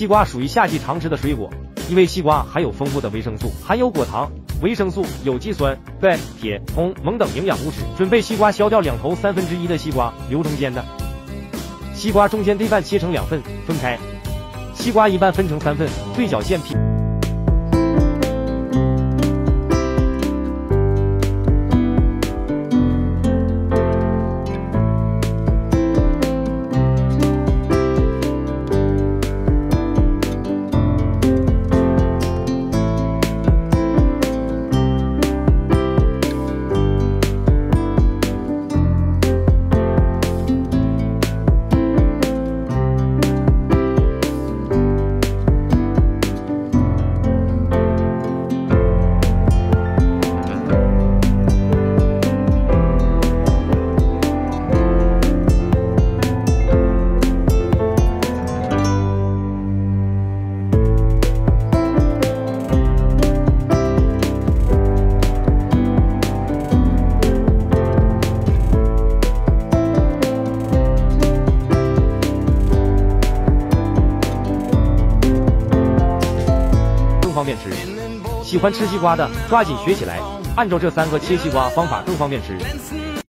西瓜属于夏季常吃的水果，因为西瓜含有丰富的维生素，含有果糖、维生素、有机酸、钙、铁、铜、锰等营养物质。准备西瓜，削掉两头三分之一的西瓜，留中间的。西瓜中间对半切成两份，分开。西瓜一半分成三份，对角线劈。方便吃。喜欢吃西瓜的，抓紧学起来，按照这三个切西瓜方法更方便吃。